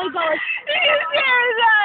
my gosh. Did you hear